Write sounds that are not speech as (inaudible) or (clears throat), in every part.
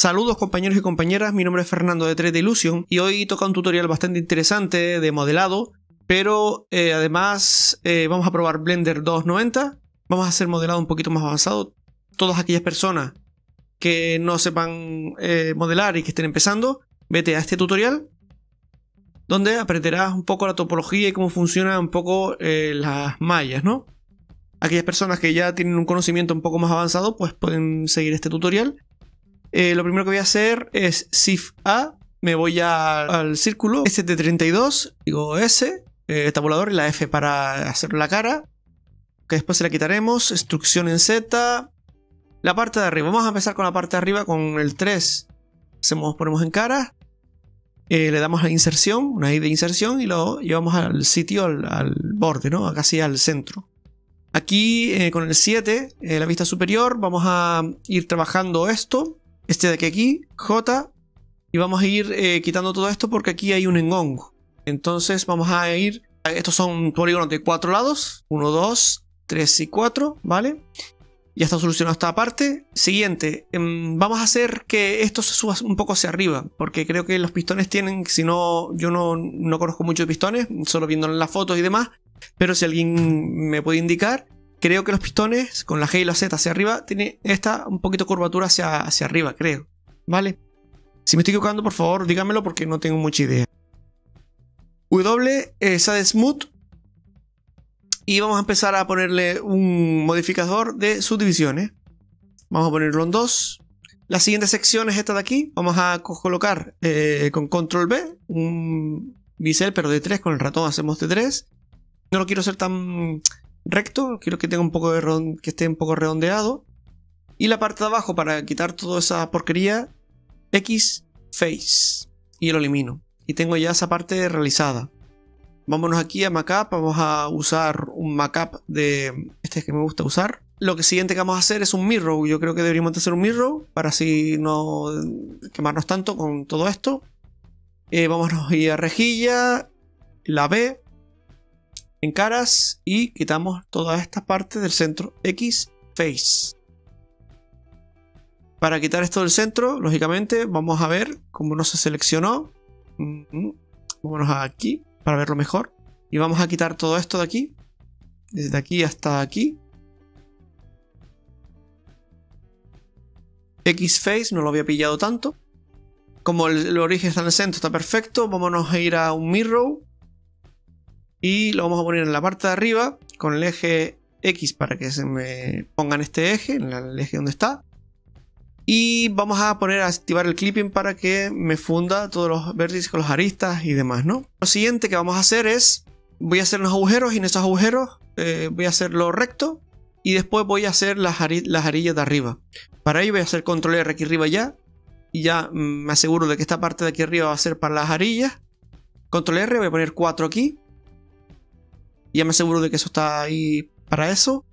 Saludos compañeros y compañeras, mi nombre es Fernando de 3D Illusion y hoy toca un tutorial bastante interesante de modelado, pero eh, además eh, vamos a probar Blender 290, vamos a hacer modelado un poquito más avanzado. Todas aquellas personas que no sepan eh, modelar y que estén empezando, vete a este tutorial donde aprenderás un poco la topología y cómo funcionan un poco las mallas, ¿no? Aquellas personas que ya tienen un conocimiento un poco más avanzado, pues pueden seguir este tutorial eh, lo primero que voy a hacer es Shift A, me voy al círculo ST32, digo S, eh, tabulador y la F para hacer la cara, que después se la quitaremos, instrucción en Z, la parte de arriba, vamos a empezar con la parte de arriba con el 3, hacemos, ponemos en cara, eh, le damos a inserción, una I de inserción y lo llevamos al sitio, al, borde, ¿no? Casi al centro. Aquí con el 7, la vista superior, vamos a ir trabajando esto este de aquí, J, y vamos a ir eh, quitando todo esto porque aquí hay un engong. Entonces vamos a ir, estos son polígonos de cuatro lados, 1, 2, 3 y 4, ¿vale? Ya está solucionado esta parte. Siguiente, em, vamos a hacer que esto se suba un poco hacia arriba, porque creo que los pistones tienen, si no, yo no, no conozco mucho de pistones, solo viendo en las fotos y demás, pero si alguien me puede indicar, Creo que los pistones con la G y la Z hacia arriba tiene esta un poquito curvatura hacia, hacia arriba, creo. ¿Vale? Si me estoy equivocando, por favor, dígamelo porque no tengo mucha idea. W es de Smooth. Y vamos a empezar a ponerle un modificador de subdivisiones. Vamos a ponerlo en 2. La siguiente sección es esta de aquí. Vamos a colocar eh, con control B un bisel, pero de 3. Con el ratón hacemos de 3. No lo quiero hacer tan recto, quiero que tenga un poco de que esté un poco redondeado. Y la parte de abajo para quitar toda esa porquería, X face. Y lo elimino. Y tengo ya esa parte realizada. Vámonos aquí a Macap, vamos a usar un Macap de este que me gusta usar. Lo que siguiente que vamos a hacer es un mirror. Yo creo que deberíamos hacer un mirror para así no quemarnos tanto con todo esto. Eh, vámonos a ir a rejilla, la B, en caras y quitamos toda esta parte del centro X face. Para quitar esto del centro, lógicamente, vamos a ver cómo no se seleccionó. Vámonos aquí para verlo mejor. Y vamos a quitar todo esto de aquí. Desde aquí hasta aquí. X-Face no lo había pillado tanto. Como el, el, origen está en el centro, está perfecto. Vámonos a ir a un mirror y lo vamos a poner en la parte de arriba con el eje X para que se me ponga en este eje, en el eje donde está. Y vamos a poner a activar el clipping para que me funda todos los vértices con los aristas y demás, ¿no? Lo siguiente que vamos a hacer es, voy a hacer unos agujeros y en esos agujeros eh, voy a hacerlo recto y después voy a hacer las, las arillas de arriba. Para ello voy a hacer control R aquí arriba ya y ya mm, me aseguro de que esta parte de aquí arriba va a ser para las arillas. Control R, voy a poner 4 aquí ya me aseguro de que eso está ahí para eso.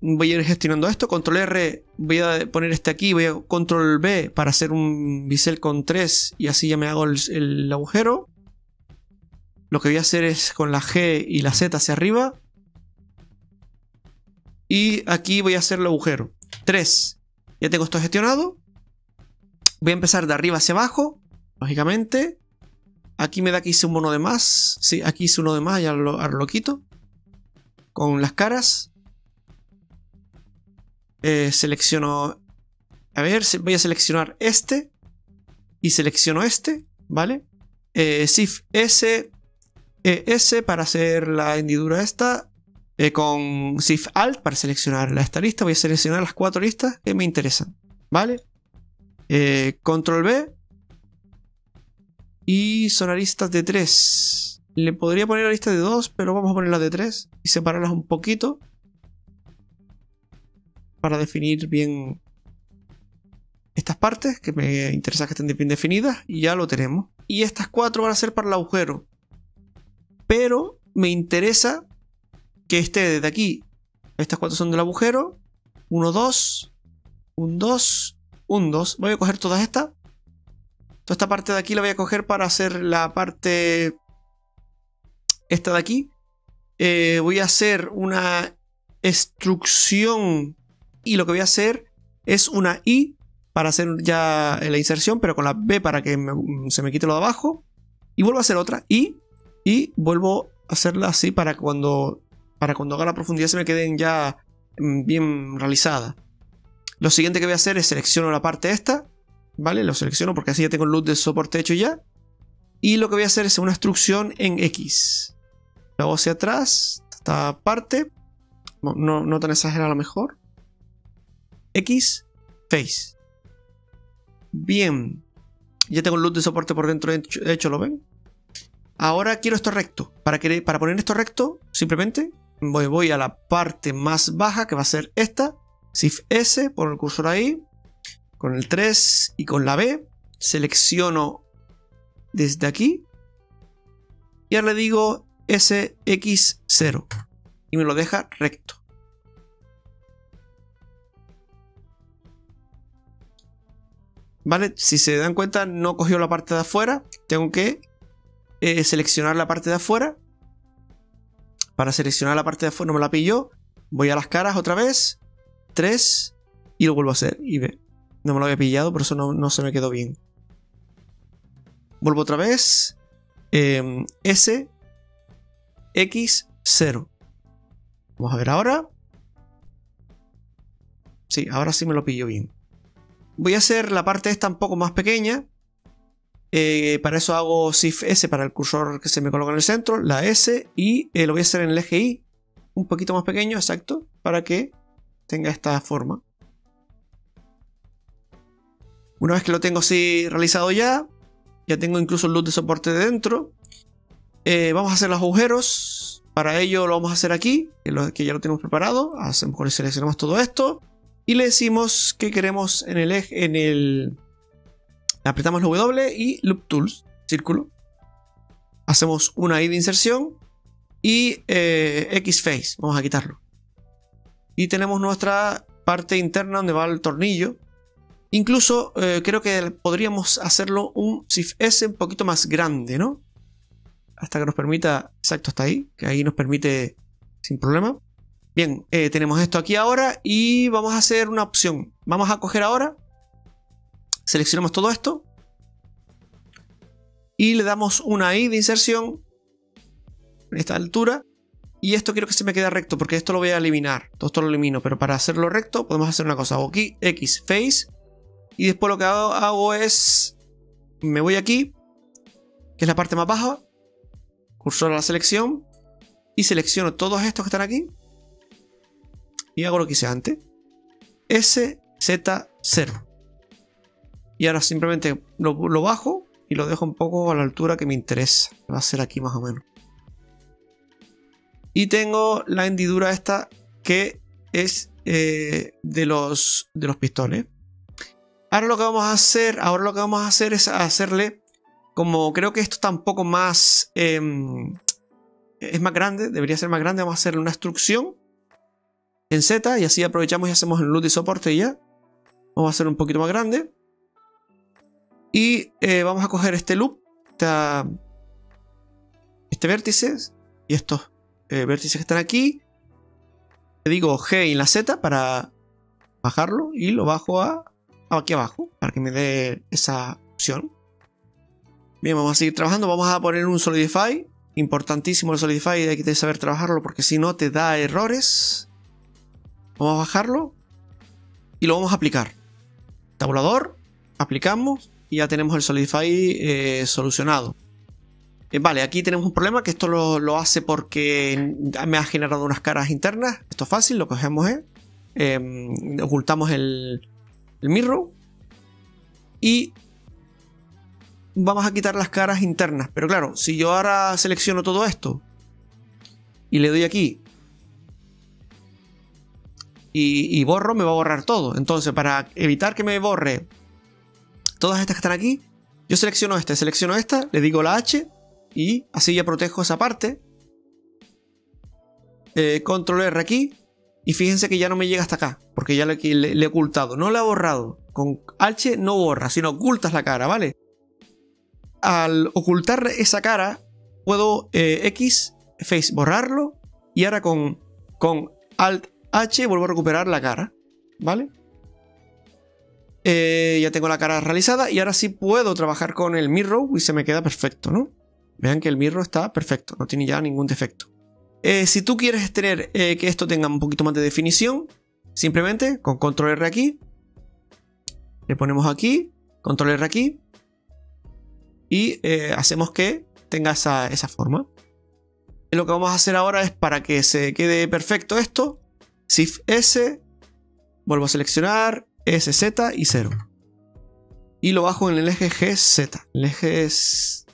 Voy a ir gestionando esto. Control R, voy a poner este aquí. Voy a control B para hacer un bisel con 3 y así ya me hago el, agujero. Lo que voy a hacer es con la G y la Z hacia arriba. Y aquí voy a hacer el agujero. 3. Ya tengo esto gestionado. Voy a empezar de arriba hacia abajo. Lógicamente. Aquí me da que hice un mono de más. Sí, aquí hice uno de más, ya lo, ahora lo quito. Con las caras. Eh, selecciono... A ver, voy a seleccionar este. Y selecciono este, ¿vale? Eh, Shift S, e, S para hacer la hendidura esta. Eh, con Shift Alt para seleccionar esta lista. Voy a seleccionar las cuatro listas que me interesan, ¿vale? Control B y son aristas de 3. Le podría poner aristas de 2, pero vamos a poner las de 3 y separarlas un poquito. Para definir bien estas partes, que me interesa que estén bien definidas, y ya lo tenemos. Y estas cuatro van a ser para el agujero. Pero me interesa que esté desde aquí. Estas cuatro son del agujero. 1, 2, 1, 2, 1, 2. Voy a coger todas estas Toda esta parte de aquí la voy a coger para hacer la parte... Esta de aquí. Eh, voy a hacer una instrucción y lo que voy a hacer es una I para hacer ya la inserción, pero con la B para que se me quite lo de abajo. Y vuelvo a hacer otra. Y, y vuelvo a hacerla así para cuando, para cuando haga la profundidad se me queden ya mm, bien realizadas. Lo siguiente que voy a hacer es selecciono la parte esta. ¿Vale? Lo selecciono porque así ya tengo el loop de soporte hecho ya. Y lo que voy a hacer es una instrucción en X. Lo hago hacia atrás, esta parte. No, no tan exagerado a lo mejor. X, face. Bien. Ya tengo el loop de soporte por dentro de hecho, ¿lo ven? Ahora quiero esto recto. Para, para poner esto recto, simplemente voy, voy a la parte más baja, que va a ser esta. Shift S, pongo el cursor ahí. Con el 3 y con la B. Selecciono desde aquí. Y ahora le digo SX0. Y me lo deja recto. ¿Vale? Si se dan cuenta, no cogió la parte de afuera. Tengo que eh, seleccionar la parte de afuera. Para seleccionar la parte de afuera no me la pillo. Voy a las caras otra vez. 3. Y lo vuelvo a hacer. Y ve. No me lo había pillado, por eso no, se me quedó bien. Vuelvo otra vez. Em, S. X 0. Vamos a ver ahora. Sí, ahora sí me lo pillo bien. Voy a hacer la parte esta un poco más pequeña. Eh, para eso hago Shift S para el cursor que se me coloca en el centro, la S, y eh, lo voy a hacer en el eje Y, un poquito más pequeño, exacto, para que tenga esta forma. Una vez que lo tengo así realizado ya, ya tengo incluso el de soporte de dentro. Eh, vamos a hacer los agujeros. Para ello lo vamos a hacer aquí, que, ya lo tenemos preparado. Hacemos, seleccionamos todo esto y le decimos que queremos en el eje, en el... Apretamos W y Loop Tools, círculo. Hacemos una I de inserción y eh, X Face, vamos a quitarlo. Y tenemos nuestra parte interna donde va el tornillo. Incluso eh, creo que podríamos hacerlo un Shift S un poquito más grande, ¿no? Hasta que nos permita, exacto, hasta ahí, que ahí nos permite sin problema. Bien, eh, tenemos esto aquí ahora y vamos a hacer una opción. Vamos a coger ahora, seleccionamos todo esto y le damos una I de inserción en esta altura. Y esto quiero que se me quede recto porque esto lo voy a eliminar. Todo esto lo elimino, pero para hacerlo recto podemos hacer una cosa. Aquí X face y después lo que hago, es me voy aquí, que es la parte más baja, cursor a la selección y selecciono todos estos que están aquí y hago lo que hice antes. SZ0. Y ahora simplemente lo, bajo y lo dejo un poco a la altura que me interesa. Va a ser aquí más o menos. Y tengo la hendidura esta que es eh, de, los, de los pistones. Ahora lo que vamos a hacer, ahora lo que vamos a hacer es hacerle, como creo que esto está un poco más, em, es más grande, debería ser más grande, vamos a hacerle una instrucción en Z y así aprovechamos y hacemos el loop de soporte y ya. Vamos a hacer un poquito más grande. Y eh, vamos a coger este loop, este vértice y estos eh, vértices que están aquí. Le digo G en la Z para bajarlo y lo bajo a, aquí abajo para que me dé esa opción. Bien, vamos a seguir trabajando. Vamos a poner un Solidify. Importantísimo el Solidify, hay que saber trabajarlo porque si no te da errores. Vamos a bajarlo y lo vamos a aplicar. Tabulador, aplicamos y ya tenemos el Solidify eh, solucionado. Eh, vale, aquí tenemos un problema que esto lo, hace porque me ha generado unas caras internas. Esto es fácil, lo hacemos es em, ocultamos el, el mirror y vamos a quitar las caras internas. Pero claro, si yo ahora selecciono todo esto y le doy aquí y, borro, me va a borrar todo. Entonces, para evitar que me borre todas estas que están aquí, yo selecciono esta, selecciono esta, le digo la H y así ya protejo esa parte. Eh, control R aquí y fíjense que ya no me llega hasta acá, porque ya le, he ocultado. No la he borrado. Con H no borra, sino ocultas la cara, ¿vale? Al ocultar esa cara, puedo eh, X, Face, borrarlo. Y ahora con, con Alt H vuelvo a recuperar la cara, ¿vale? eh, ya tengo la cara realizada y ahora sí puedo trabajar con el mirror y se me queda perfecto, ¿no? Vean que el mirror está perfecto, no tiene ya ningún defecto. Eh, si tú quieres tener eh, que esto tenga un poquito más de definición, simplemente con control R aquí, le ponemos aquí, control R aquí, y hacemos que tenga esa, esa forma. Lo que vamos a hacer ahora es para que se quede perfecto esto, Shift S, vuelvo a seleccionar, SZ y 0. Y lo bajo en el eje GZ. El eje es...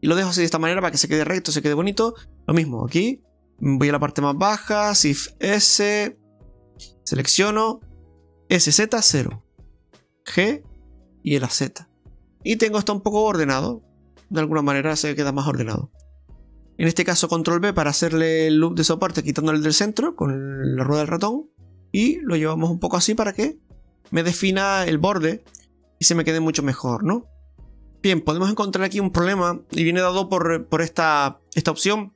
Y lo dejo así de esta manera para que se quede recto, se quede bonito. Lo mismo, aquí voy a la parte más baja, Shift S, selecciono SZ 0, G y el Z. Y tengo esto un poco ordenado. De alguna manera se queda más ordenado. En este caso, control B para hacerle el loop de soporte quitándole del centro con la rueda del ratón y lo llevamos un poco así para que me defina el borde y se me quede mucho mejor, ¿no? Bien, podemos encontrar aquí un problema y viene dado por, esta, esta opción.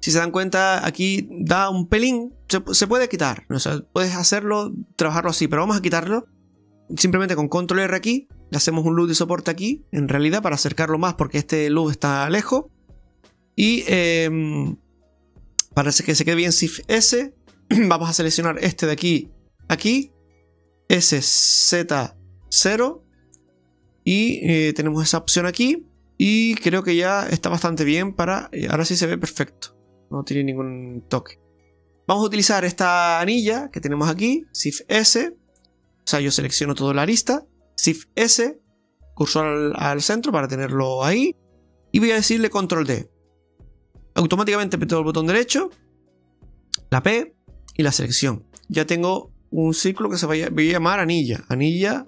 Si se dan cuenta, aquí da un pelín, se, puede quitar, puedes hacerlo, trabajarlo así, pero vamos a quitarlo. Simplemente con control R aquí, le hacemos un loop de soporte aquí, en realidad para acercarlo más porque este loop está lejos. Y eh, para que se quede bien Shift S, (clears throat) vamos a seleccionar este de aquí, aquí, SZ0 y eh, tenemos esa opción aquí. Y creo que ya está bastante bien para, eh, ahora sí se ve perfecto, no tiene ningún toque. Vamos a utilizar esta anilla que tenemos aquí, Shift S, o sea yo selecciono toda la lista, Shift S, cursor al, centro para tenerlo ahí y voy a decirle Control D. Automáticamente aprieto el botón derecho, la P, y la selección. Ya tengo un círculo que se va a, llamar anilla. Anilla,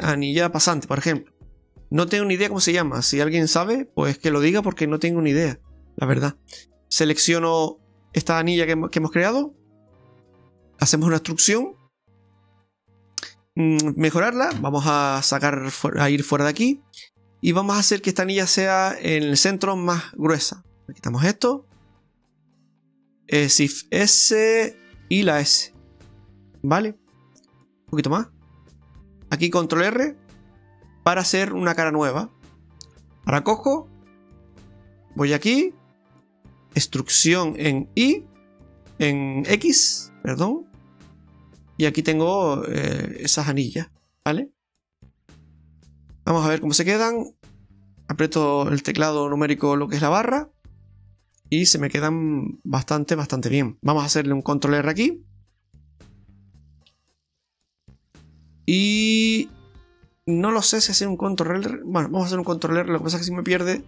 anilla pasante, por ejemplo. No tengo ni idea cómo se llama. Si alguien sabe, pues que lo diga porque no tengo ni idea. La verdad. Selecciono esta anilla que, hemos creado. Hacemos una instrucción. Mm, mejorarla. Vamos a sacar, a ir fuera de aquí. Y vamos a hacer que esta anilla sea en el centro más gruesa. Quitamos esto. Shift S y la S. ¿Vale? Un poquito más. Aquí control R para hacer una cara nueva. Ahora cojo. Voy aquí. Instrucción en Y. En X. Perdón. Y aquí tengo eh, esas anillas. ¿Vale? Vamos a ver cómo se quedan. Aprieto el teclado numérico, lo que es la barra y se me quedan bastante, bastante bien. Vamos a hacerle un control R aquí. Y no lo sé si hacer un control R. Bueno, vamos a hacer un control R. Lo que pasa es que si me pierde,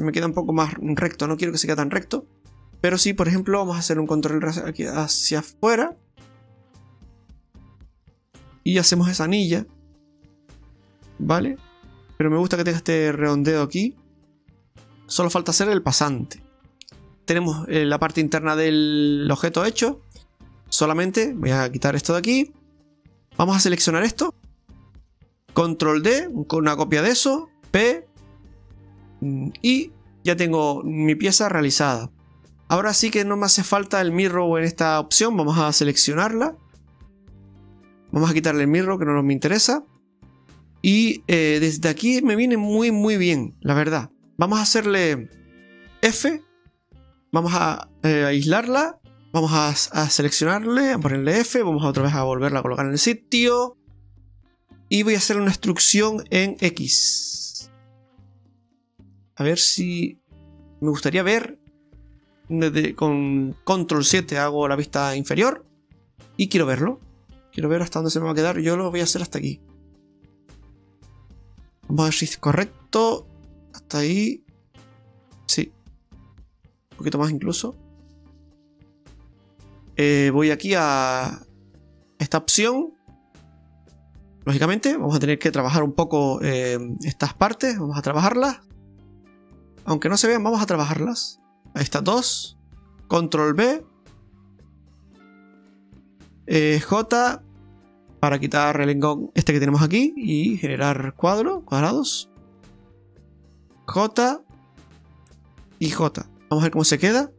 se me queda un poco más recto. No quiero que se quede tan recto. Pero sí, por ejemplo, vamos a hacer un control aquí hacia afuera. Y hacemos esa anilla. ¿Vale? Pero me gusta que tenga este redondeo aquí. Solo falta hacer el pasante tenemos eh, la parte interna del objeto hecho. Solamente voy a quitar esto de aquí. Vamos a seleccionar esto. Control D, con una copia de eso. P. Mm, y ya tengo mi pieza realizada. Ahora sí que no me hace falta el mirror en esta opción. Vamos a seleccionarla. Vamos a quitarle el mirror que no nos interesa. Y eh, desde aquí me viene muy muy bien, la verdad. Vamos a hacerle F Vamos a eh, aislarla. Vamos a, seleccionarle, a ponerle F. Vamos a otra vez a volverla a colocar en el sitio. Y voy a hacer una instrucción en X. A ver si... Me gustaría ver... con control 7 hago la vista inferior. Y quiero verlo. Quiero ver hasta dónde se me va a quedar. Yo lo voy a hacer hasta aquí. Vamos a ver si es correcto. Hasta ahí poquito más incluso. Eh, voy aquí a esta opción. Lógicamente, vamos a tener que trabajar un poco eh, estas partes. Vamos a trabajarlas. Aunque no se vean, vamos a trabajarlas. Ahí está dos. Control B. Eh, J. Para quitar el engón este que tenemos aquí. Y generar cuadros, cuadrados. J. Y J. Vamos a ver cómo se queda.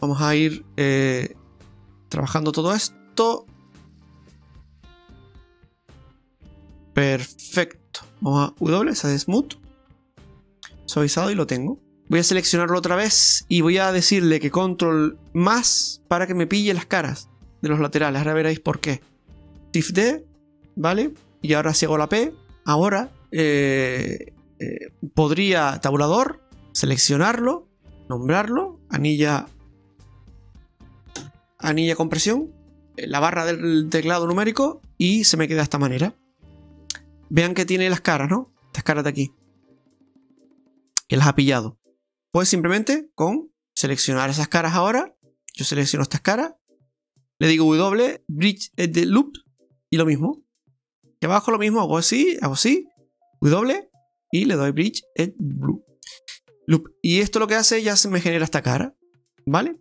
Vamos a ir eh, trabajando todo esto. Perfecto. Vamos a W, se hace smooth. Suavizado y lo tengo. Voy a seleccionarlo otra vez y voy a decirle que control más para que me pille las caras de los laterales. Ahora veréis por qué. Shift D, ¿vale? Y ahora si hago la P, ahora eh, eh, podría tabulador, seleccionarlo, nombrarlo, anilla, anilla compresión, eh, la barra del teclado numérico y se me queda de esta manera. Vean que tiene las caras, ¿no? Estas caras de aquí. Que las ha pillado. Pues simplemente con seleccionar esas caras ahora, yo selecciono estas caras, le digo W, Bridge the Loop, y lo mismo. Y abajo lo mismo, hago así, hago así, W, y le doy Bridge Blue. Loop. Y esto lo que hace ya se me genera esta cara, ¿vale?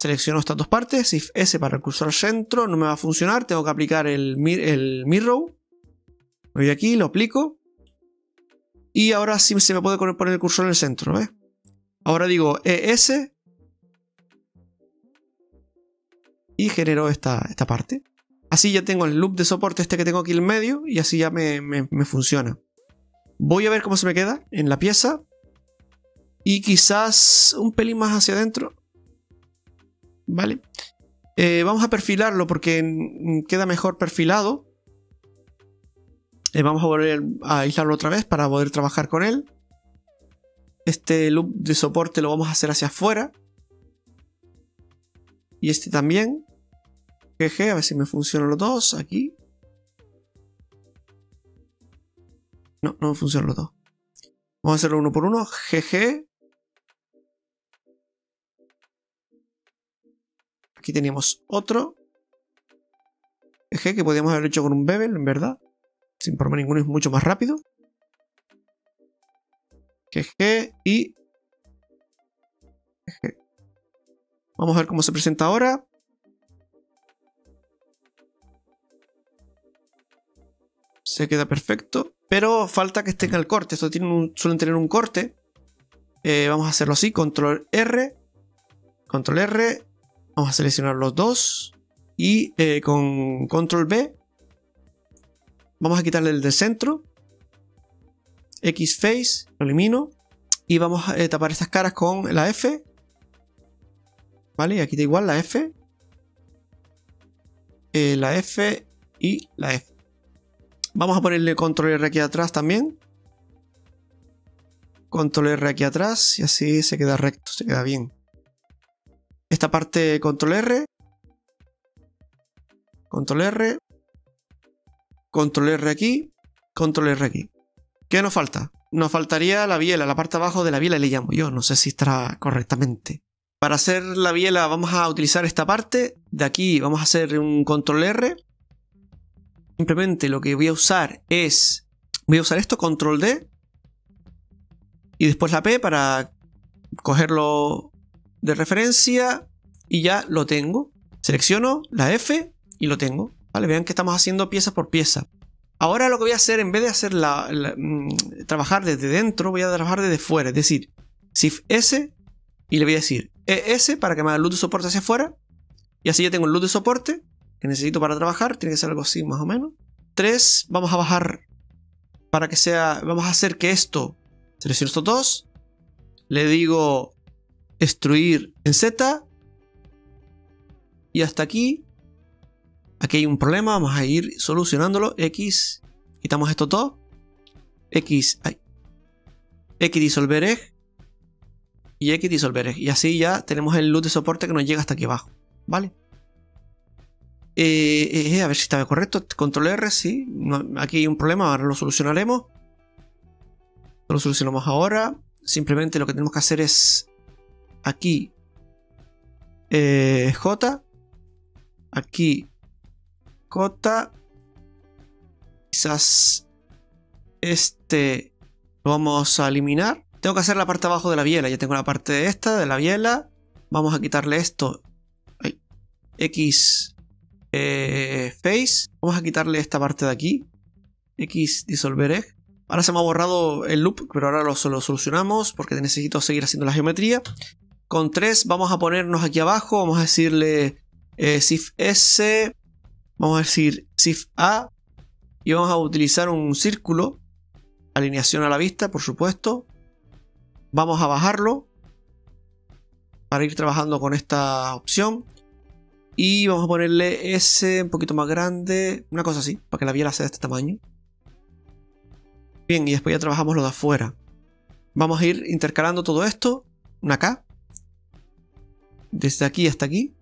Selecciono estas dos partes, Shift S para el cursor al centro, no me va a funcionar, tengo que aplicar el, el Mirror. Voy aquí, lo aplico. Y ahora sí se me puede poner el cursor en el centro, ¿ves? Ahora digo ES y genero esta, esta parte. Así ya tengo el loop de soporte este que tengo aquí en medio y así ya me, funciona. Voy a ver cómo se me queda en la pieza. Y quizás un pelín más hacia adentro. Vale. Eh, vamos a perfilarlo porque queda mejor perfilado. Eh, vamos a volver a aislarlo otra vez para poder trabajar con él. Este loop de soporte lo vamos a hacer hacia afuera. Y este también. GG, a ver si me funcionan los dos. Aquí. No, no me funcionan los dos. Vamos a hacerlo uno por uno. GG. Aquí teníamos otro. GG que podíamos haber hecho con un bevel, en verdad. Sin problema ninguno, es mucho más rápido. GG y... Vamos a ver cómo se presenta ahora. Se queda perfecto. Pero falta que esté en el corte. Esto tiene suelen tener un corte. Eh, vamos a hacerlo así. Control R. Control R. Vamos a seleccionar los dos. Y eh, con Control B. Vamos a quitarle el del centro. X face, lo elimino. Y vamos a eh, tapar estas caras con la F. ¿Vale? Aquí da igual la F. Eh, la F y la F. Vamos a ponerle control R aquí atrás también. Control R aquí atrás y así se queda recto, se queda bien. Esta parte control R. Control R. Control R aquí. Control R aquí. ¿Qué nos falta? Nos faltaría la biela, la parte abajo de la biela le llamo yo, no sé si estará correctamente. Para hacer la biela vamos a utilizar esta parte, de aquí vamos a hacer un control R. Simplemente lo que voy a usar es, voy a usar esto, control D. Y después la P para cogerlo de referencia y ya lo tengo. Selecciono la F y lo tengo. Vean que estamos haciendo pieza por pieza. Ahora lo que voy a hacer, en vez de hacer mm, trabajar desde dentro, voy a trabajar desde fuera. Es decir, Shift S y le voy a decir ES para que me haga luz de soporte hacia afuera. Y así ya tengo luz de soporte que necesito para trabajar. Tiene que ser algo así más o menos. 3, vamos a bajar para que sea... Vamos a hacer que esto... Selecciono estos dos. Le digo extruir en Z. Y hasta aquí Aquí hay un problema, vamos a ir solucionándolo. X, quitamos esto todo. X, ay. X disolver egg. Y X disolver egg. Y así ya tenemos el luz de soporte que nos llega hasta aquí abajo. ¿Vale? Eh, eh, eh, a ver si está correcto. Control R, sí. aquí hay un problema, ahora lo solucionaremos. Lo solucionamos ahora. Simplemente lo que tenemos que hacer es aquí J. Aquí Quizás este lo vamos a eliminar. Tengo que hacer la parte abajo de la biela. Ya tengo la parte de esta, de la biela. Vamos a quitarle esto. X eh, face. Vamos a quitarle esta parte de aquí. X disolver Ahora se me ha borrado el loop, pero ahora lo, solucionamos porque necesito seguir haciendo la geometría. Con 3 vamos a ponernos aquí abajo. Vamos a decirle eh, Shift S, vamos a decir Shift A y vamos a utilizar un círculo, alineación a la vista, por supuesto. Vamos a bajarlo para ir trabajando con esta opción. Y vamos a ponerle S un poquito más grande, una cosa así, para que la viera sea de este tamaño. Bien, y después ya trabajamos lo de afuera. Vamos a ir intercalando todo esto, una K, desde aquí hasta aquí.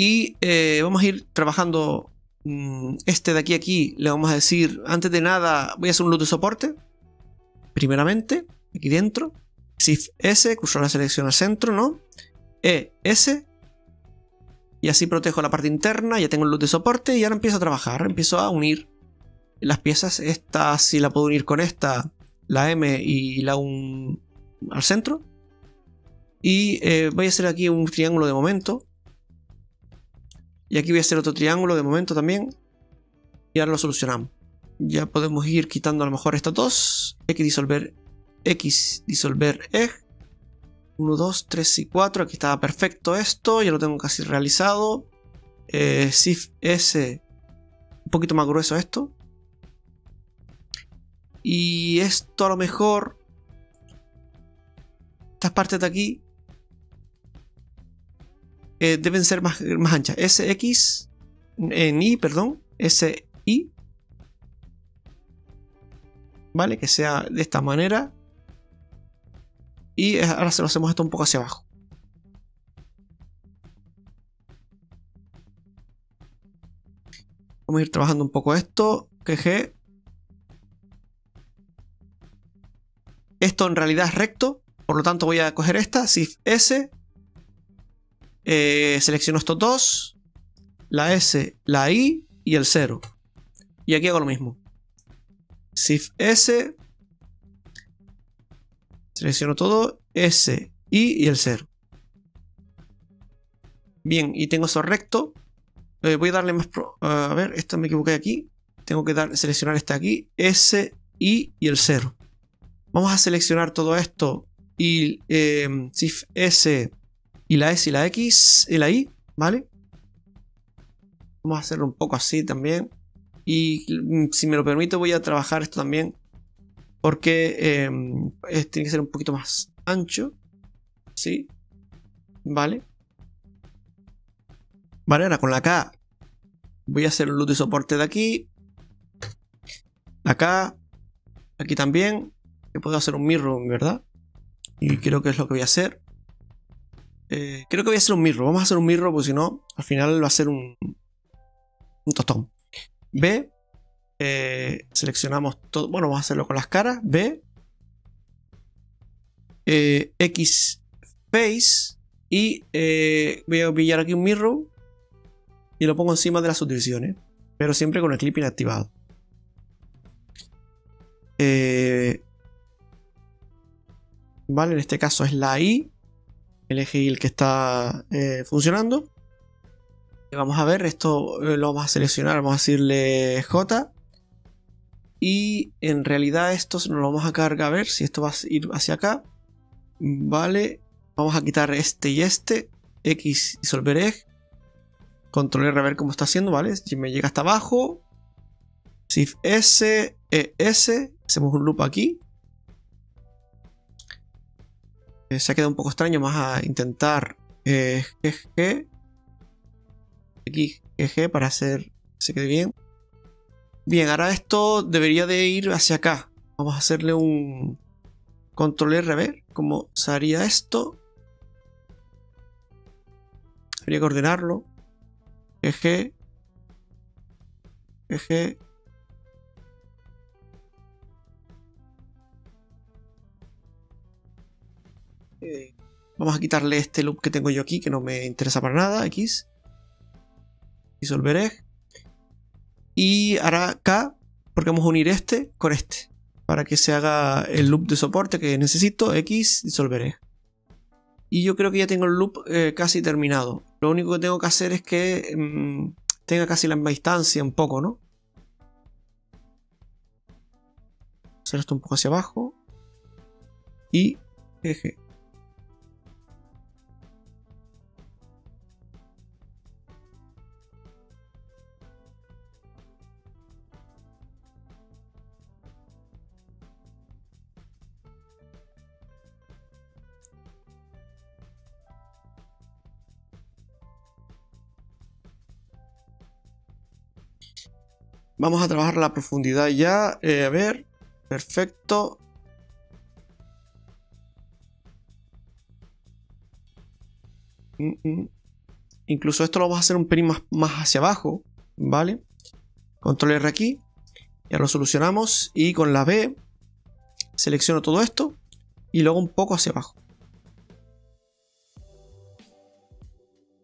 Y eh, vamos a ir trabajando mm, este de aquí a aquí. Le vamos a decir, antes de nada, voy a hacer un loop de soporte. Primeramente, aquí dentro. Shift S, curso la selección al centro, ¿no? E, S. Y así protejo la parte interna, ya tengo el loop de soporte y ahora empiezo a trabajar. Empiezo a unir las piezas. Esta si la puedo unir con esta, la M y la un al centro. Y eh, voy a hacer aquí un triángulo de momento. Y aquí voy a hacer otro triángulo de momento también. Y ahora lo solucionamos. Ya podemos ir quitando a lo mejor estas dos. X disolver X disolver E. 1, 2, 3 y 4. Aquí estaba perfecto esto. Ya lo tengo casi realizado. Eh, Shift S. Un poquito más grueso esto. Y esto a lo mejor. Estas partes de aquí eh, deben ser más, más anchas. SX en I, perdón, SI. ¿Vale? Que sea de esta manera. Y ahora se lo hacemos esto un poco hacia abajo. Vamos a ir trabajando un poco esto. Que Esto en realidad es recto. Por lo tanto voy a coger esta. Shift S. Eh, selecciono estos dos, la S, la I y el 0. Y aquí hago lo mismo. Shift S, selecciono todo, S, I y el 0. Bien, y tengo eso recto. Eh, voy a darle más... a ver, esto me equivoqué aquí. Tengo que dar, seleccionar este aquí, S, I y el 0. Vamos a seleccionar todo esto y eh, Shift S y la S y la X y la Y, ¿vale? Vamos a hacerlo un poco así también. Y mm, si me lo permite voy a trabajar esto también. Porque em, tiene que ser un poquito más ancho. ¿Sí? ¿Vale? Vale, ahora con la K voy a hacer un loop de soporte de aquí. Acá. Aquí también. Que puedo hacer un mirror, ¿verdad? Y creo que es lo que voy a hacer. Eh, creo que voy a hacer un mirro. Vamos a hacer un mirro porque si no, al final va a ser un, un tostón. B. Eh, seleccionamos todo. Bueno, vamos a hacerlo con las caras. B. Eh, X face. Y voy a pillar aquí un mirror. Y lo pongo encima de las subdivisiones. Pero siempre con el clip inactivado. vale, en este caso es la I el eje y el que está eh, funcionando. Vamos a ver, esto eh, lo vamos a seleccionar, vamos a decirle J. Y en realidad esto nos lo vamos a cargar, a ver si esto va a ir hacia acá. Vale, vamos a quitar este y este. X disolver eje. Control R a ver cómo está haciendo, ¿vale? Si me llega hasta abajo. Shift S, E, S. Hacemos un loop aquí. Eh, se ha quedado un poco extraño. Vamos a intentar eh, GG. Para hacer se quede bien. Bien, ahora esto debería de ir hacia acá. Vamos a hacerle un control R, a ver cómo se haría esto. Habría que ordenarlo. GG. GG. Eh, vamos a quitarle este loop que tengo yo aquí, que no me interesa para nada. X. Disolveré. Y ahora K, porque vamos a unir este con este. Para que se haga el loop de soporte que necesito. X, disolveré. Y yo creo que ya tengo el loop eh, casi terminado. Lo único que tengo que hacer es que mm, tenga casi la misma distancia un poco, ¿no? Hacer esto un poco hacia abajo. Y eje. Vamos a trabajar la profundidad ya. Eh, a ver. Perfecto. Mm, mm. Incluso esto lo vamos a hacer un pelín más, más hacia abajo. ¿Vale? Control R aquí. Ya lo solucionamos. Y con la B selecciono todo esto. Y luego un poco hacia abajo.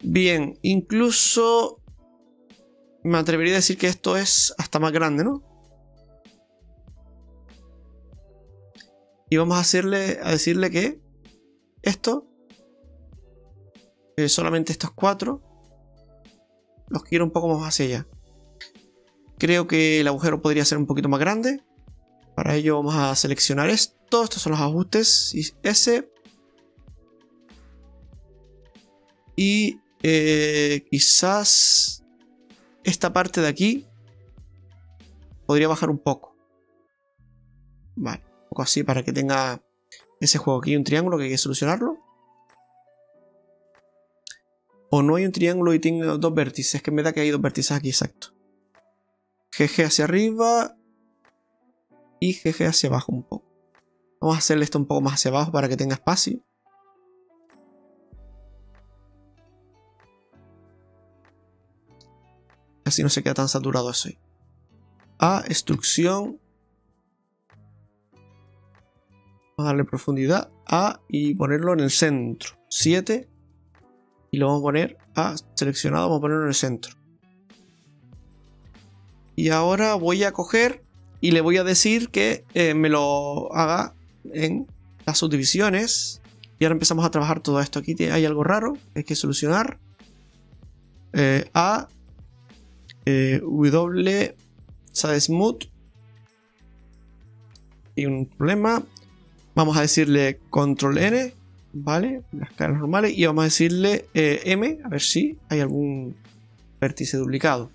Bien, incluso me atrevería a decir que esto es hasta más grande, ¿no? Y vamos a, a decirle que esto, eh, solamente estos cuatro, los quiero un poco más hacia allá. Creo que el agujero podría ser un poquito más grande. Para ello vamos a seleccionar esto. Estos son los ajustes. Y ese. Y eh, quizás esta parte de aquí podría bajar un poco. Vale, un poco así para que tenga ese juego. Aquí un triángulo que hay que solucionarlo. O no hay un triángulo y tengo dos vértices, que me da que hay dos vértices aquí, exacto. GG hacia arriba y GG hacia abajo un poco. Vamos a hacerle esto un poco más hacia abajo para que tenga espacio. Así no se queda tan saturado eso A, instrucción. Vamos a darle profundidad A y ponerlo en el centro. 7. Y lo vamos a poner a seleccionado, vamos a ponerlo en el centro. Y ahora voy a coger y le voy a decir que eh, me lo haga en las subdivisiones. Y ahora empezamos a trabajar todo esto. Aquí hay algo raro, hay que solucionar. Eh, a eh, w smooth y un problema. Vamos a decirle control N, ¿vale? Las caras normales. Y vamos a decirle M, a ver si hay algún vértice duplicado.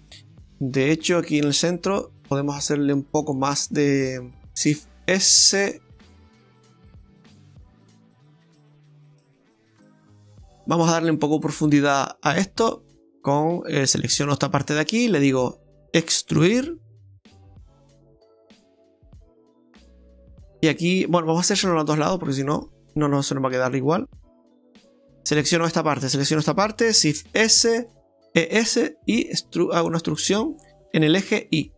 De hecho, aquí en el centro podemos hacerle un poco más de Shift S. Vamos a darle un poco de profundidad a esto. Con eh, selecciono esta parte de aquí, le digo extruir. Y aquí, bueno, vamos a hacerlo en los dos lados porque si no, no, no se nos va a quedar igual. Selecciono esta parte, selecciono esta parte, Shift S, ES y hago una instrucción en el eje Y.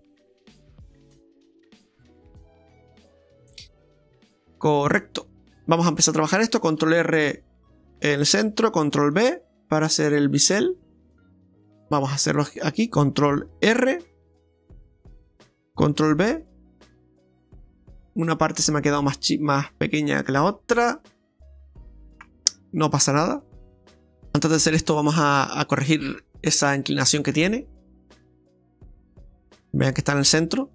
Correcto. Vamos a empezar a trabajar esto. Control R en el centro, control B para hacer el bisel. Vamos a hacerlo aquí. Control R. Control B. Una parte se me ha quedado más, más pequeña que la otra. No pasa nada. Antes de hacer esto vamos a corregir esa inclinación que tiene. Vean que está en el centro.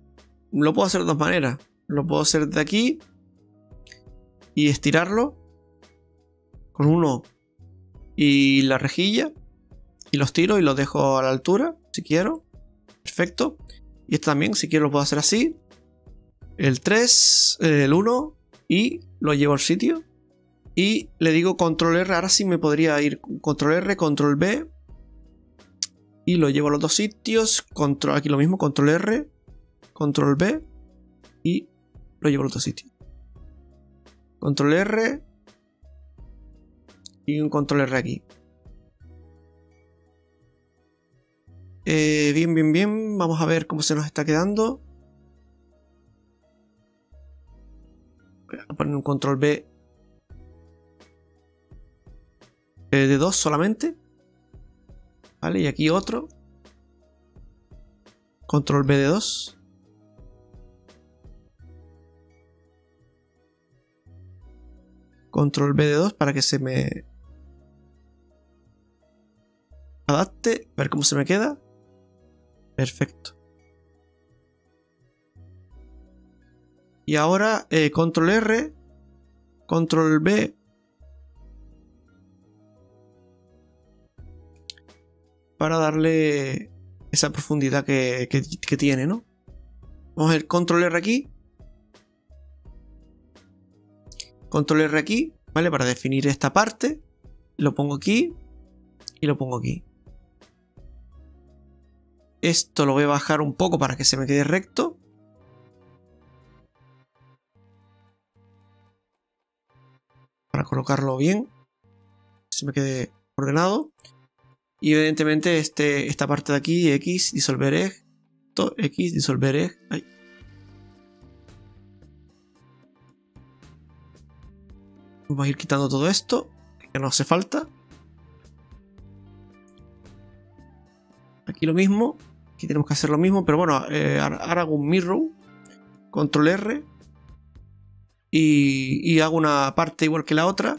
Lo puedo hacer de dos maneras. Lo puedo hacer de aquí y estirarlo con uno y la rejilla y los tiro y los dejo a la altura si quiero. Perfecto. Y esto también, si quiero, lo puedo hacer así. El 3, el 1 y lo llevo al sitio. Y le digo control R. Ahora sí me podría ir control R, control B y lo llevo a los dos sitios. Control, aquí lo mismo, control R, control B y lo llevo a los dos sitios. Control R y un control R aquí. Eh, bien, bien, bien. Vamos a ver cómo se nos está quedando. Voy a poner un control B eh, de 2 solamente. ¿Vale? Y aquí otro. Control B de 2. Control B de 2 para que se me adapte. Ver cómo se me queda. Perfecto. Y ahora eh, control R, control B para darle esa profundidad que, tiene, ¿no? Vamos a ver control R aquí. Control R aquí, ¿vale? Para definir esta parte. Lo pongo aquí y lo pongo aquí. Esto lo voy a bajar un poco para que se me quede recto. Para colocarlo bien. Se me quede ordenado. Y evidentemente este, esta parte de aquí, X, disolver esto, X, disolver Vamos a ir quitando todo esto, que no hace falta. Aquí lo mismo. Aquí tenemos que hacer lo mismo, pero bueno, eh, un mirror. Control R. Y, hago una parte igual que la otra.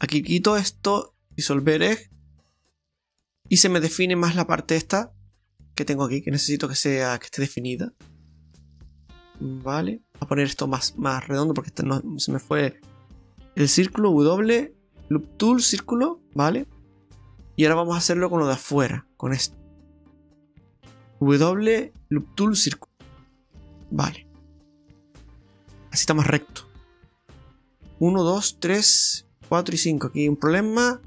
Aquí quito esto, disolver egg. Y se me define más la parte esta que tengo aquí, que necesito que sea que esté definida. Vale, a poner esto más, más redondo porque este no, se me fue el círculo W, loop tool, círculo, vale. Y ahora vamos a hacerlo con lo de afuera, con esto. W, loop tool, círculo. Vale. Así está más recto. 1, 2, 3, 4 y 5. Aquí hay un problema.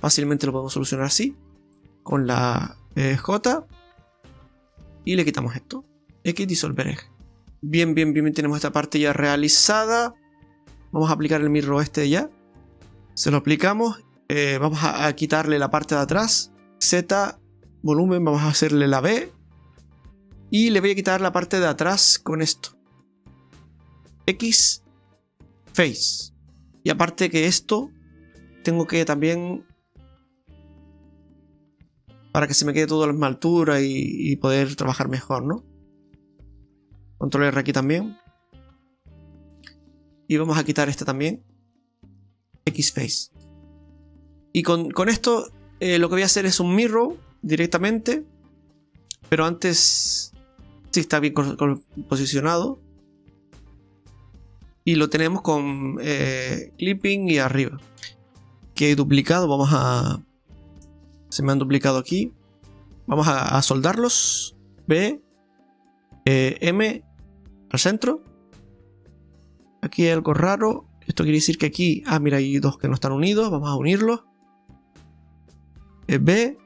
Fácilmente lo podemos solucionar así. Con la eh, J. Y le quitamos esto. X disolver eje. Bien, bien, bien, tenemos esta parte ya realizada. Vamos a aplicar el mirror este ya. Se lo aplicamos. Eh, vamos a, quitarle la parte de atrás. Z, volumen, vamos a hacerle la B. Y le voy a quitar la parte de atrás con esto. X, face. Y aparte que esto, tengo que también... Para que se me quede todo a la misma altura y, poder trabajar mejor, ¿no? Control R aquí también. Y vamos a quitar este también. X-Face. Y con, esto eh, lo que voy a hacer es un mirror directamente. Pero antes... Si está bien posicionado y lo tenemos con eh, clipping y arriba. Que he duplicado, vamos a... Se me han duplicado aquí. Vamos a, soldarlos. B, eh, M al centro. Aquí hay algo raro. Esto quiere decir que aquí... Ah, mira, hay dos que no están unidos. Vamos a unirlos. Eh, B.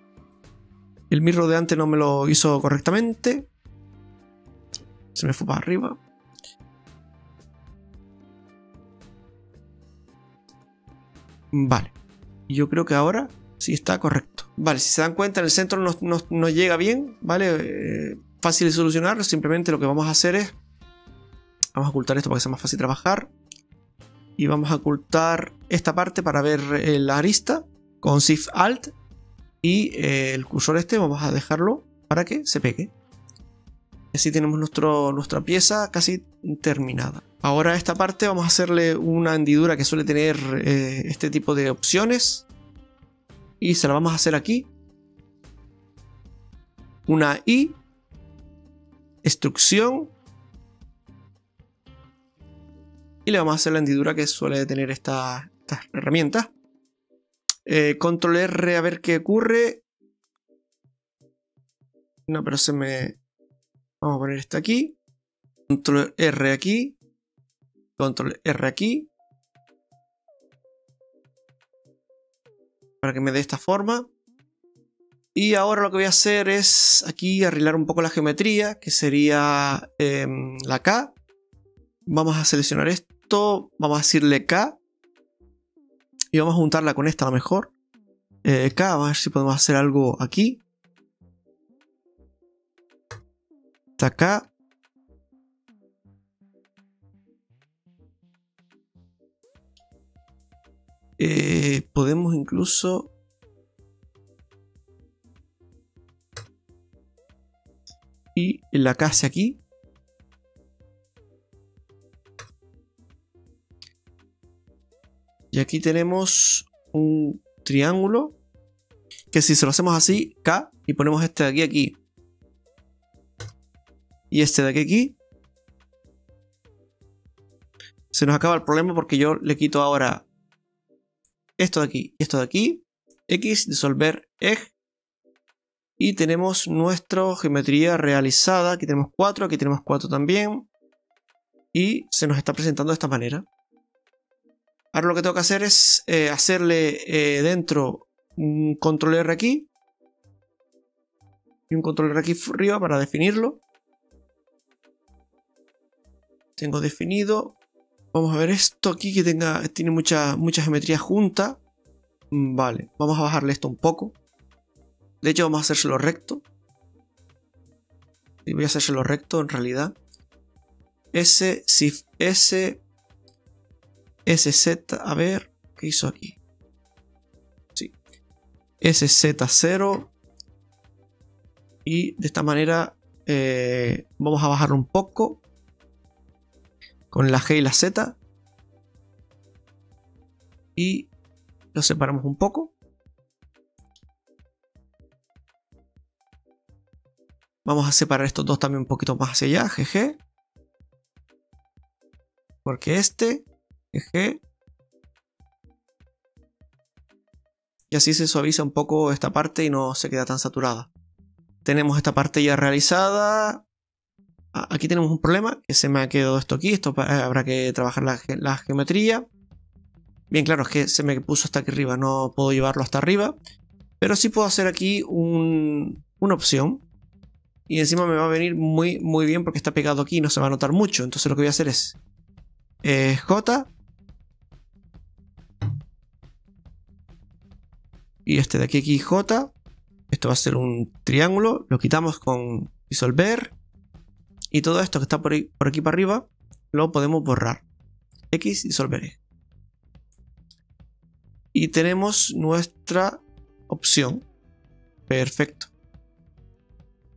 El mirro de antes no me lo hizo correctamente. Se me fue para arriba. Vale. Yo creo que ahora sí está correcto. Vale, si se dan cuenta, en el centro no, llega bien, ¿vale? Eh, fácil de solucionar. Simplemente lo que vamos a hacer es... Vamos a ocultar esto para que sea más fácil trabajar. Y vamos a ocultar esta parte para ver eh, la arista con Shift Alt. Y eh, el cursor este vamos a dejarlo para que se pegue. Así tenemos nuestro, nuestra pieza casi terminada. Ahora a esta parte vamos a hacerle una hendidura que suele tener eh, este tipo de opciones. Y se la vamos a hacer aquí. Una I. Instrucción. Y le vamos a hacer la hendidura que suele tener esta, estas herramientas. Eh, control R a ver qué ocurre. No, pero se me, Vamos a poner esto aquí. Control R aquí. Control R aquí. Para que me dé esta forma. Y ahora lo que voy a hacer es aquí arreglar un poco la geometría, que sería em, la K. Vamos a seleccionar esto, vamos a decirle K. Y vamos a juntarla con esta a lo mejor. Eh, K, vamos a ver si podemos hacer algo aquí. Está acá. Eh, podemos incluso... Y la casa aquí. Y aquí tenemos un triángulo. Que si se lo hacemos así, K, y ponemos este de aquí aquí, y este de aquí, se nos acaba el problema porque yo le quito ahora esto de aquí y esto de aquí, X, disolver egg, y tenemos nuestra geometría realizada, aquí tenemos 4, aquí tenemos 4 también, y se nos está presentando de esta manera. Ahora lo que tengo que hacer es eh, hacerle eh, dentro un control R aquí. Y un control R aquí arriba para definirlo. Tengo definido. Vamos a ver esto aquí que tenga, tiene mucha, mucha geometría junta. Vale, vamos a bajarle esto un poco. De hecho, vamos a hacérselo recto. Y voy a hacérselo recto en realidad. S, si S, SZ, a ver, ¿qué hizo aquí? Sí. SZ0. Y de esta manera eh, vamos a bajarlo un poco. Con la G y la Z. Y lo separamos un poco. Vamos a separar estos dos también un poquito más hacia allá, GG. Porque este, GG. Y así se suaviza un poco esta parte y no se queda tan saturada. Tenemos esta parte ya realizada. Ah, aquí tenemos un problema, que se me ha quedado esto aquí. Esto habrá que trabajar la, geometría. Bien, claro, es que se me puso hasta aquí arriba. No puedo llevarlo hasta arriba. Pero sí puedo hacer aquí una opción y encima me va a venir muy, muy bien porque está pegado aquí y no se va a notar mucho. Entonces lo que voy a hacer es eh, J. Y este de aquí, aquí J. Esto va a ser un triángulo. Lo quitamos con disolver. Y todo esto que está por, por aquí para arriba lo podemos borrar. X disolver. Y tenemos nuestra opción. Perfecto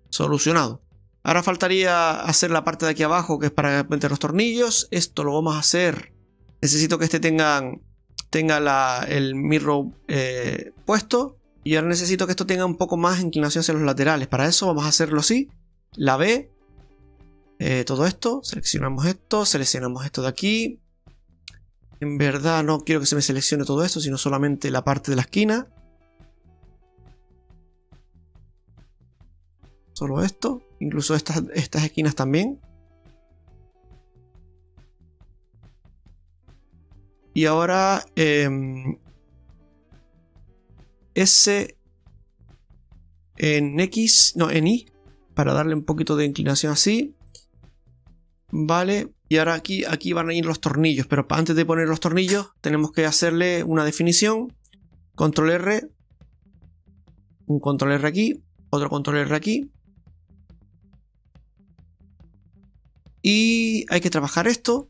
solucionado. Ahora faltaría hacer la parte de aquí abajo que es para meter los tornillos. Esto lo vamos a hacer. Necesito que este tenga, el mirror eh, puesto. Y ahora necesito que esto tenga un poco más inclinación hacia los laterales. Para eso vamos a hacerlo así. La B. Eh, todo esto. Seleccionamos esto. Seleccionamos esto de aquí. En verdad no quiero que se me seleccione todo esto, sino solamente la parte de la esquina. Solo esto. Incluso estas, estas esquinas también. Y ahora em, S en X, no, en Y, para darle un poquito de inclinación así. Vale, y ahora aquí, aquí van a ir los tornillos, pero antes de poner los tornillos tenemos que hacerle una definición. Control R, un control R aquí, otro control R aquí. Y hay que trabajar esto.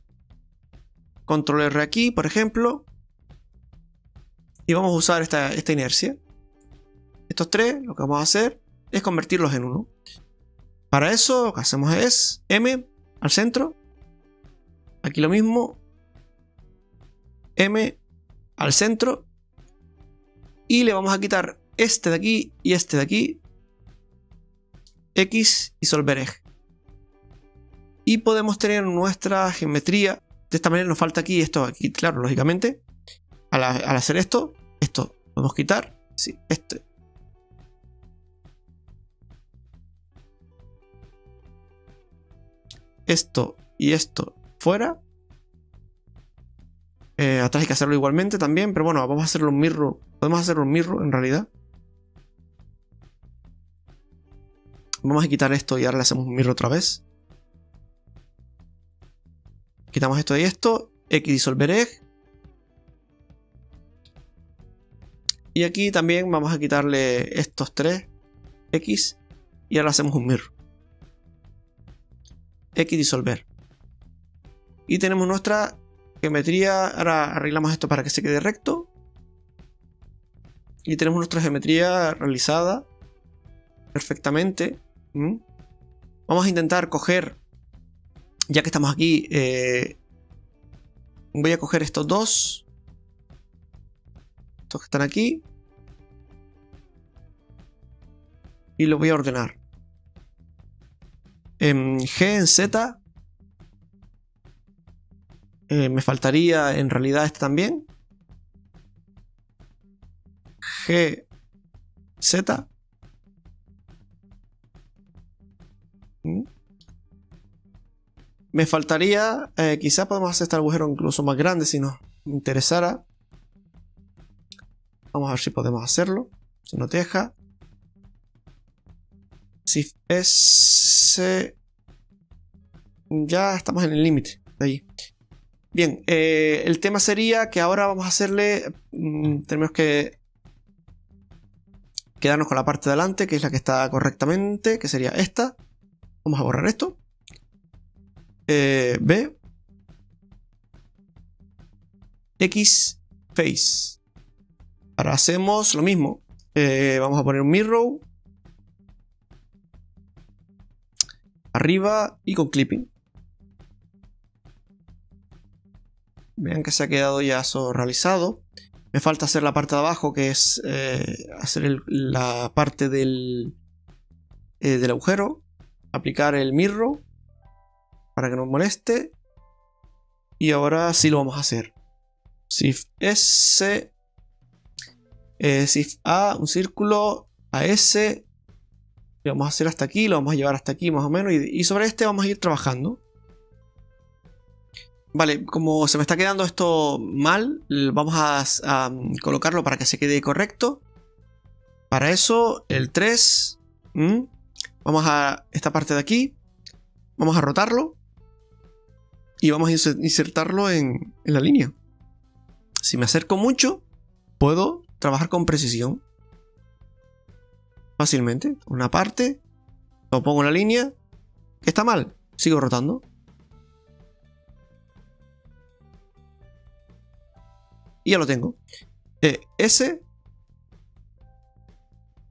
Control R aquí, por ejemplo. Y vamos a usar esta, esta inercia. Estos tres, lo que vamos a hacer es convertirlos en uno. Para eso lo que hacemos es M al centro. Aquí lo mismo. M al centro. Y le vamos a quitar este de aquí y este de aquí. X y solver eje y podemos tener nuestra geometría. De esta manera nos falta aquí esto, aquí, claro, lógicamente. Al, hacer esto, esto podemos quitar. Sí, este. Esto y esto fuera. Eh, atrás hay que hacerlo igualmente también, pero bueno, vamos a hacerlo un mirror. Podemos hacerlo un mirror en realidad. Vamos a quitar esto y ahora le hacemos un mirror otra vez. Quitamos esto y esto. X disolver egg. Y aquí también vamos a quitarle estos tres. X. Y ahora hacemos un mirror. X disolver. Y tenemos nuestra geometría. Ahora arreglamos esto para que se quede recto. Y tenemos nuestra geometría realizada perfectamente. Vamos a intentar coger ya que estamos aquí, eh, voy a coger estos dos. Estos que están aquí. Y los voy a ordenar. En G, en Z. Eh, me faltaría en realidad este también. G, Z. ¿Mm? Me faltaría, eh, quizás podemos hacer este agujero incluso más grande si nos interesara. Vamos a ver si podemos hacerlo. Si no deja. Si S. Ya estamos en el límite de ahí. Bien, eh, el tema sería que ahora vamos a hacerle. Mm, tenemos que quedarnos con la parte de adelante, que es la que está correctamente, que sería esta. Vamos a borrar esto. Eh, B. X face. Ahora hacemos lo mismo. Eh, vamos a poner un mirror. Arriba y con clipping. Vean que se ha quedado ya eso realizado. Me falta hacer la parte de abajo, que es eh, hacer la parte del, del agujero. Aplicar el mirror para que no moleste. Y ahora sí lo vamos a hacer. Shift S. Eh, Shift A, un círculo. A S. Lo vamos a hacer hasta aquí, lo vamos a llevar hasta aquí más o menos. Y, sobre este vamos a ir trabajando. Vale, como se me está quedando esto mal, vamos a, colocarlo para que se quede correcto. Para eso, el 3. Vamos a esta parte de aquí. Vamos a rotarlo y vamos a insertarlo en, la línea. Si me acerco mucho, puedo trabajar con precisión. Fácilmente. Una parte, lo pongo en la línea. ¿Qué está mal? Sigo rotando. Y ya lo tengo. Eh, S.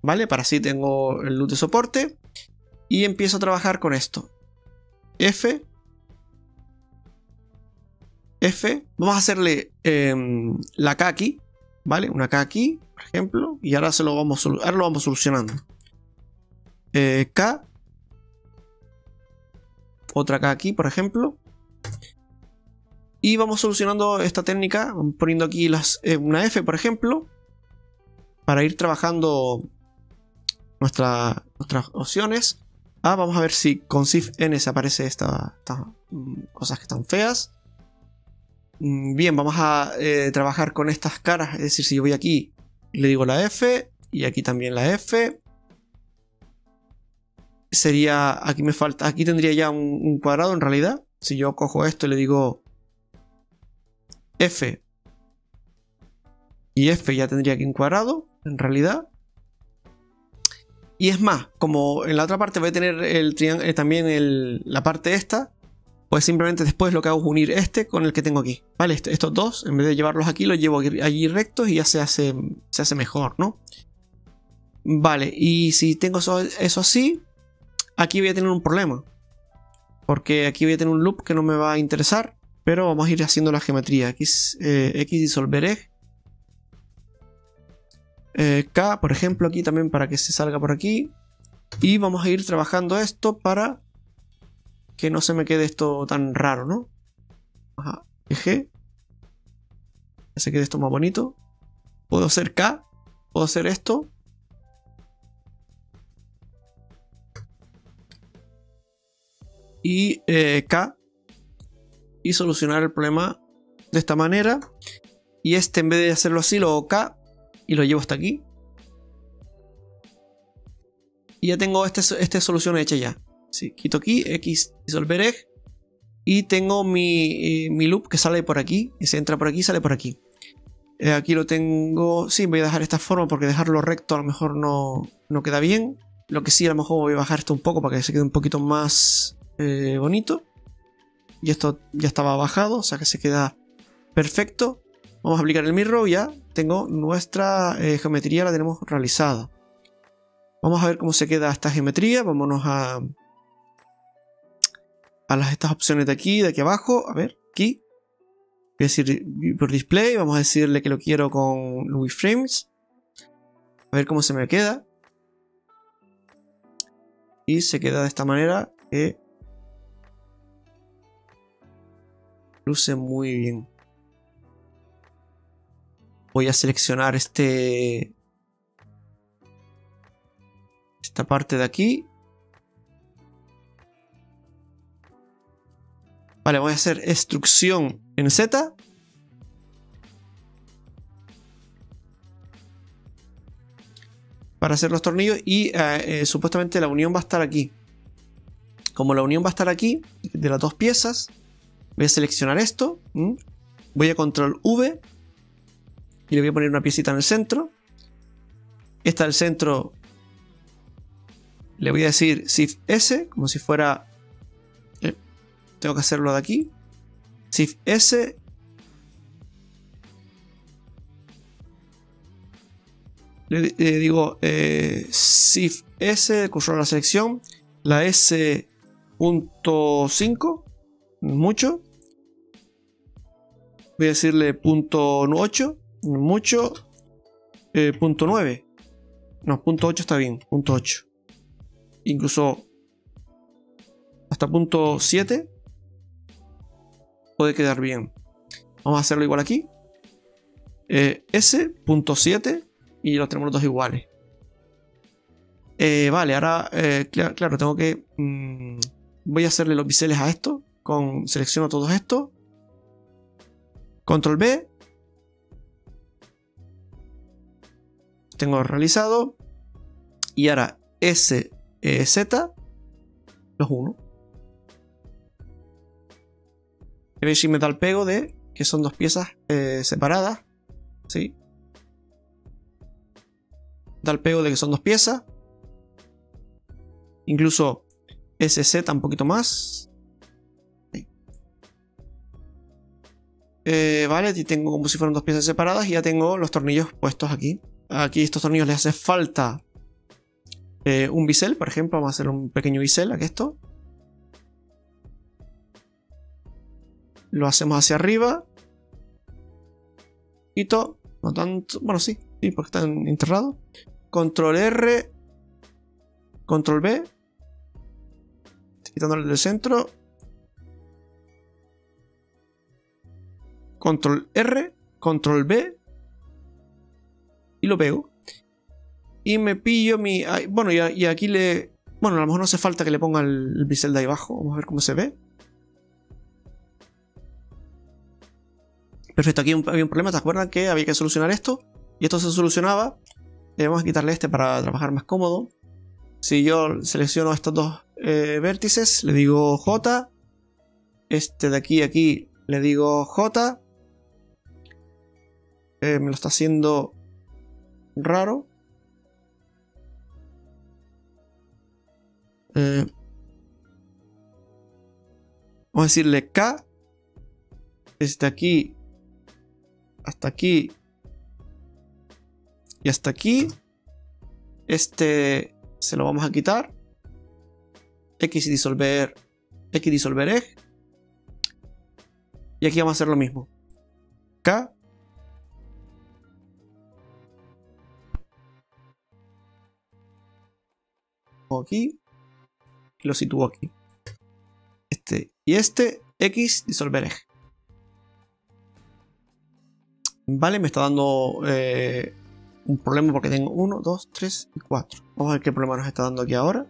¿Vale? Para así tengo el luz de soporte. Y empiezo a trabajar con esto. F. F. Vamos a hacerle em, la K aquí, ¿vale? Una K aquí, por ejemplo, y ahora, se lo, vamos, ahora lo vamos solucionando. Eh, K. Otra K aquí, por ejemplo. Y vamos solucionando esta técnica, poniendo aquí las, eh, una F, por ejemplo, para ir trabajando nuestras opciones. Ah, vamos a ver si con Shift N se aparece estas mm, cosas que están feas. Mm, bien, vamos a eh, trabajar con estas caras. Es decir, si yo voy aquí le digo la F y aquí también la F. Sería, aquí me falta, aquí tendría ya un, cuadrado en realidad. Si yo cojo esto y le digo F y F ya tendría aquí un cuadrado, en realidad. Y es más, como en la otra parte voy a tener el eh, también la parte esta, pues simplemente después lo que hago es unir este con el que tengo aquí. ¿Vale? estos dos, en vez de llevarlos aquí, los llevo allí rectos y ya se hace, se hace mejor, ¿no? Vale, y si tengo eso, así, aquí voy a tener un problema. Porque aquí voy a tener un loop que no me va a interesar, pero vamos a ir haciendo la geometría. X, eh, X disolveré. Eh, K, por ejemplo, aquí también para que se salga por aquí. Y vamos a ir trabajando esto para que no se me quede esto tan raro, ¿no? Ajá, eje. Que se quede esto más bonito. Puedo hacer K, puedo hacer esto. Y eh, K. Y solucionar el problema de esta manera. Y este en vez de hacerlo así, lo hago K y lo llevo hasta aquí. Y ya tengo esta este solución hecha ya. Sí, quito aquí, X disolver Y tengo eh, mi, loop que sale por aquí. Y se entra por aquí sale por aquí. Eh, aquí lo tengo. Sí, voy a dejar esta forma porque dejarlo recto a lo mejor no, no, queda bien. Lo que sí, a lo mejor voy a bajar esto un poco para que se quede un poquito más eh, bonito. Y esto ya estaba bajado, o sea que se queda perfecto. Vamos a aplicar el mirror ya tengo nuestra geometría, la tenemos realizada. Vamos a ver cómo se queda esta geometría. Vámonos a, a las, estas opciones de aquí, de aquí abajo. A ver, aquí. Voy a decir por display. Vamos a decirle que lo quiero con Louis Frames. A ver cómo se me queda. Y se queda de esta manera que luce muy bien. Voy a seleccionar este esta parte de aquí Vale, voy a hacer instrucción en Z. para hacer los tornillos y eh, eh, supuestamente la unión va a estar aquí. Como la unión va a estar aquí, de las dos piezas, voy a seleccionar esto, voy a control V y le voy a poner una piecita en el centro. Esta del centro le voy a decir Shift S, como si fuera... Tengo que hacerlo de aquí. Shift S. Le, digo eh, Shift S, a la selección. La S.5, mucho. Voy a decirle punto 8, mucho. Eh, punto 9. No, punto 8 está bien, punto 8 incluso hasta punto 7 puede quedar bien. Vamos a hacerlo igual aquí. Eh, S, punto 7 y los tenemos los dos iguales. Eh, vale, ahora, eh, claro, tengo que... Mm, voy a hacerle los biseles a esto. Con, selecciono todos estos. Control B. Tengo realizado. Y ahora S eh, Z, los 1. Veis si me da el pego de que son dos piezas eh, separadas. ¿Sí? El pego de que son dos piezas. Incluso SZ un poquito más. Eh, vale, y tengo como si fueran dos piezas separadas y ya tengo los tornillos puestos aquí. Aquí estos tornillos les hace falta eh, un bisel, por ejemplo, vamos a hacer un pequeño bisel aquí esto. Lo hacemos hacia arriba. todo No tanto. Bueno, sí, sí, porque están enterrados. Control R. Control B. quitándole del centro. Control R. Control B. Y lo pego y me pillo mi... Bueno, y, aquí le... Bueno, a lo mejor no hace falta que le ponga el, bisel de ahí abajo. Vamos a ver cómo se ve. Perfecto, aquí había un problema. ¿Te acuerdas que había que solucionar esto? Y esto se solucionaba. vamos a quitarle este para trabajar más cómodo. Si yo selecciono estos dos eh, vértices, le digo J. Este de aquí aquí le digo J. Eh, me lo está haciendo raro. Eh, vamos a decirle K. Desde aquí hasta aquí y hasta aquí. Este se lo vamos a quitar. X disolver. X disolver E. Y aquí vamos a hacer lo mismo. K. Aquí lo sitúo aquí. Este y este, X disolver eje. Vale, me está dando eh, un problema porque tengo 1, 2, 3 y 4. Vamos a ver qué problema nos está dando aquí ahora.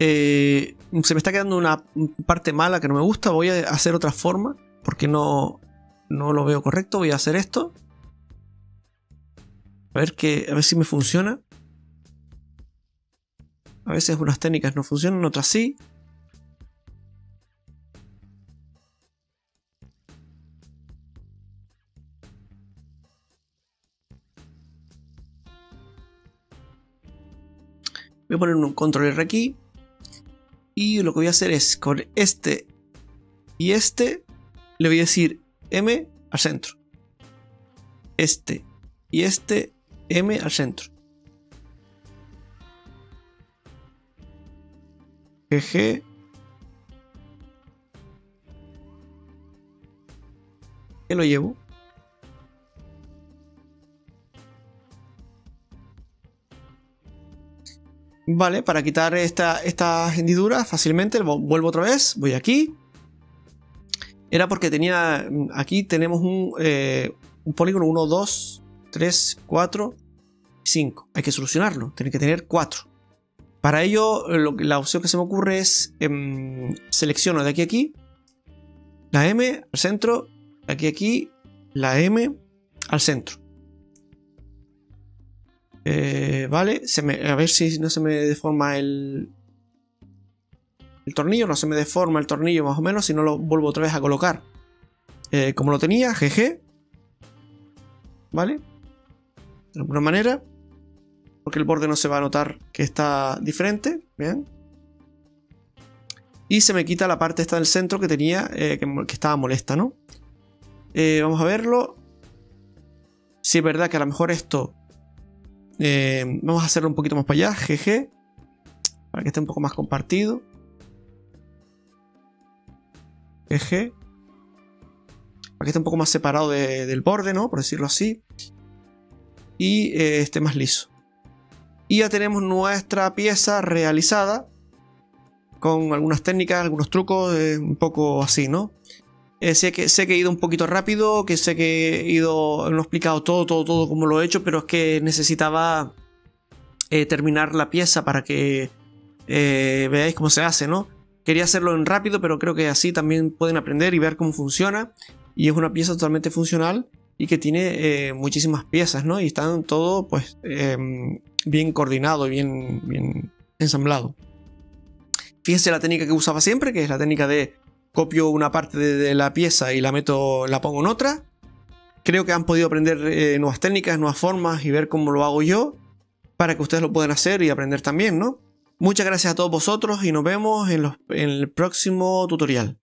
Eh, se me está quedando una parte mala que no me gusta. Voy a hacer otra forma porque no, no lo veo correcto. Voy a hacer esto. A ver, que, a ver si me funciona. A veces unas técnicas no funcionan, otras sí. Voy a poner un control R aquí. Y lo que voy a hacer es con este y este le voy a decir M al centro. Este y este M al centro. GG. ¿Qué lo llevo? Vale, para quitar esta, estas hendiduras fácilmente, vuelvo otra vez, voy aquí. Era porque tenía, aquí tenemos un, eh, un polígono 1, 2, 3, 4, 5. Hay que solucionarlo, tiene que tener 4. Para ello, la opción que se me ocurre es em, selecciono de aquí a aquí la M al centro, de aquí a aquí la M al centro. Eh, vale, a ver si no se me deforma el, tornillo, no se me deforma el tornillo más o menos, si no lo vuelvo otra vez a colocar eh, como lo tenía, GG. ¿Vale? De alguna manera. Porque el borde no se va a notar que está diferente. Bien. Y se me quita la parte esta del centro que tenía, eh, que, estaba molesta, ¿no? Vamos a verlo. Si es verdad que a lo mejor esto... vamos a hacerlo un poquito más para allá, GG. Para que esté un poco más compartido. GG para que esté un poco más separado del borde, ¿no? Por decirlo así. Y eh, esté más liso. Y ya tenemos nuestra pieza realizada. Con algunas técnicas, algunos trucos, eh, un poco así, ¿no? Eh, sé, que, sé que he ido un poquito rápido, que sé que he ido, no he explicado todo, todo, todo como lo he hecho, pero es que necesitaba terminar la pieza para que veáis cómo se hace, ¿no? Quería hacerlo en rápido, pero creo que así también pueden aprender y ver cómo funciona y es una pieza totalmente funcional y que tiene eh, muchísimas piezas, ¿no? Y están todo pues em, bien coordinado bien, bien ensamblado. Fíjense la técnica que usaba siempre, que es la técnica de copio una parte de, la pieza y la meto, la pongo en otra. Creo que han podido aprender eh, nuevas técnicas, nuevas formas y ver cómo lo hago yo para que ustedes lo puedan hacer y aprender también, ¿no? Muchas gracias a todos vosotros y nos vemos en el próximo tutorial.